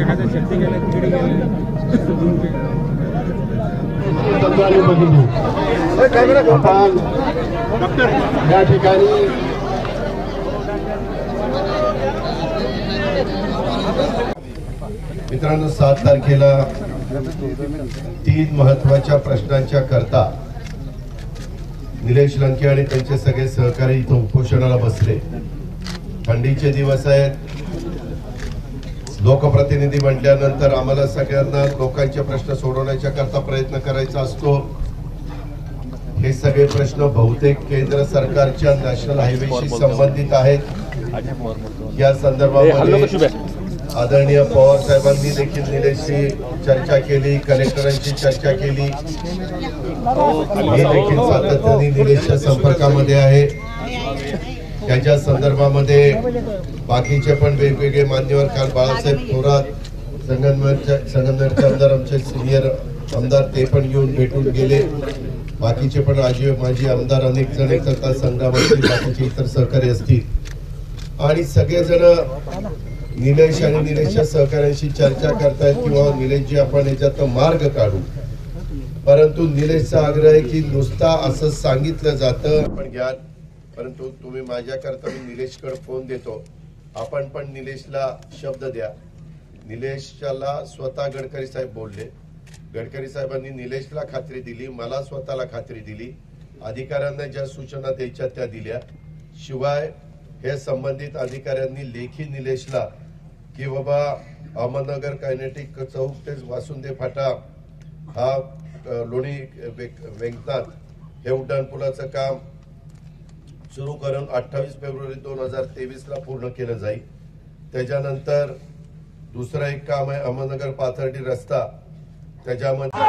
एखादा शक्ती गेला तिकडे गेला या ठिकाणी मित्रांनो सात तारखेला तीन महत्त्वाच्या प्रश्नांच्या करता निलेश लंके आणि त्यांचे सगळे सहकारी इथं उपोषणाला बसले. थंडीचे दिवस आहेत. लोकप्रतिनिधी म्हटल्यानंतर आम्हाला सगळ्यांना लोकांचे प्रश्न सोडवण्याच्या करता प्रयत्न करायचा असतो. हे सगळे प्रश्न बहुतेक केंद्र सरकारच्या नॅशनल हायवेशी संबंधित आहेत. या संदर्भामध्ये आदरणीय पवार साहेबांनी देखील निलेशशी चर्चा केली कलेक्टरांशी चर्चा केली. हे देखील सातत्याने निलेशच्या संपर्कामध्ये आहे. त्याच्या संदर्भामध्ये बाकीचे पण वेगवेगळे मान्यवर काल बाळासाहेब थोरात संगमनेरच्या संगमनेरचे आमदार आमचे सिनियर आमदार ते पण येऊन भेटून गेले. बाकीचे पण राजीव माजी आमदार अनेक जण एकता संघाम असतील बाकीचे इतर सहकारी असतील. आणि सगळेजण निलेश आणि निलेशच्या सहकाऱ्यांशी चर्चा करतायत किंवा निलेशजी आपण याच्यात मार्ग काढू. परंतु निलेशचा आग्रह आहे की नुसता असं सांगितलं जातं. आपण घ्या. परंतु तुम्ही माझ्याकरता मी निलेशकडे फोन देतो. आपण पण निलेशला शब्द द्या. निलेशला स्वतः गडकरी साहेब बोलले. गडकरी साहेबांनी निलेशला खात्री दिली मला स्वतःला खात्री दिली. अधिकाऱ्यांना ज्या सूचना द्यायच्या त्या दिल्या. शिवाय हे संबंधित अधिकाऱ्यांनी लेखी निलेशला की बाबा अहमदनगर कायनेटिक चौक ते वासुंदे फाटा हा लोणी वेक- वेंकनाथ हे उड्डाणपुलाचं काम सुरू करून अठ्ठावीस फेब्रुवारी दोन हजार तेवीसला पूर्ण केलं जाईल. त्याच्यानंतर दुसरं एक काम आहे अहमदनगर पाथर्डी रस्ता. त्याच्यामध्ये